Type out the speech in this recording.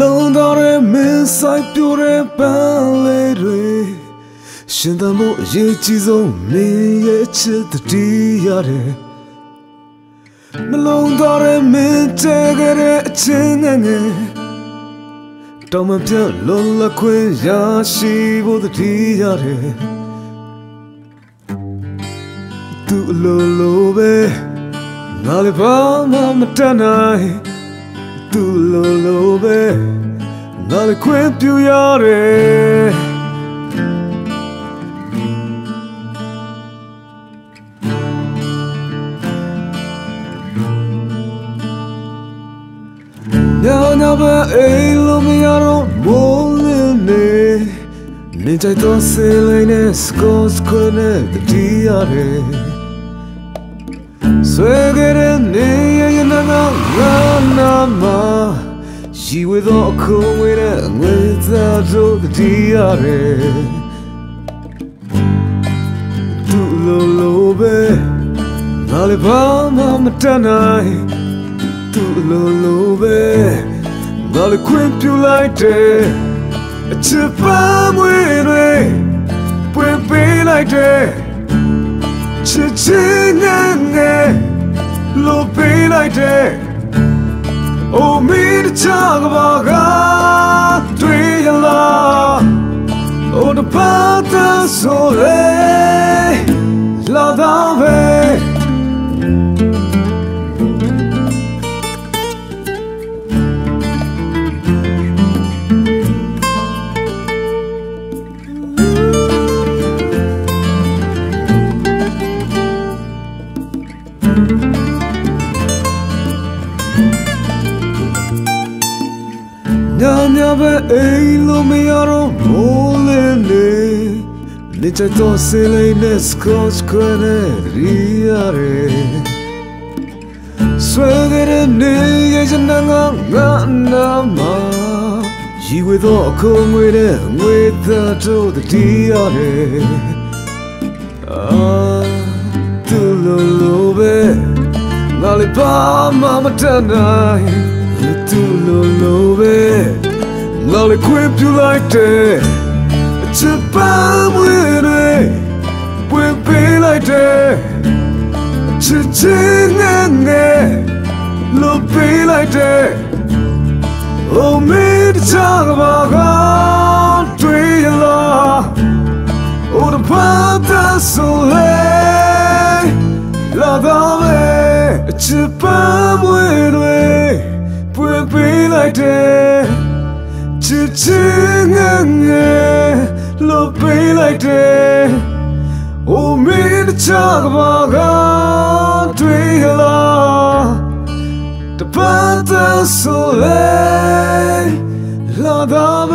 လုံးတော်ရဲ့မင်းဆိုင်ပြိုတဲ့ပန်းလေးတွေရှင်သန်ဖို့အရေးကြီးဆုံးမင်းရဲ့ချစ်တတိရတယ်နှလုံးတော်ရဲ့မင်းတဲခဲ့တဲ့အချင်းငယ်ငယ်တော်မပြတ်လွန်လခွင့်ရရှိဖို့တတိရတယ်သူအလိုလိုပဲငါလည်းဘာမှမတတ်နိုင် သူလိုလိုပဲငါလည်းခွင့်ပြုရတယ်ညညပဲအိမ်လိုမရတော့မိုးလင်းနေနေကြတော့ဆေးလေးနဲ့စကော့စခွနဲ့တတိရတယ်ဆွဲကြတဲ့နေရရနာ နာငါနာမရှိဝသောအခုံးဝဲတဲ့ငွေသားတို့တတိရတယ်သူလိုလိုပဲငါလည်းဘာမှမတတ်နိုင်သူ့လိုလိုပဲငါလည်းခွင့်ပြု လိုက်တယ်အချစ်ပန်းမွေတွေပွင့်ပေး ညာညာပဲအိမ်လို့မရတော့မိုးလင်းနေနေချတော့ဆေးလေးနဲ့စကော့ချ်ခွနဲ့ရီရတယ်ဆွဲကြတဲ့နေရဲ့စနငါငါနာမရီဝဲတော့အခုငွေတဲ့ငွေသားတို့တတိရတယ်အာသူလိုလိုပဲငါလည်းဘာမှမတတ်နိုင် သူလိုလိုပဲငါလည်းခွင့်ပြုလိုက်တယ်အချစ်ပန်းမွေတွေပွင့်ပေးလိုက်တယ်ချစ်ချင်ငယ်ငယ်လို့ပေးလိုက်တယ် Oh me to talk about God တွေ့ရလား Oh the path that's so late လာတော့ပဲအချစ်ပန်းမွေတွေပွင့်ပေး လိုက်တယ်ချစ်ချင်ငယ်ငယ်လို့ပေးလိုက်တယ် Oh me to talk about God တွေ့ရလားတပတ်တဆိုလေလာတော့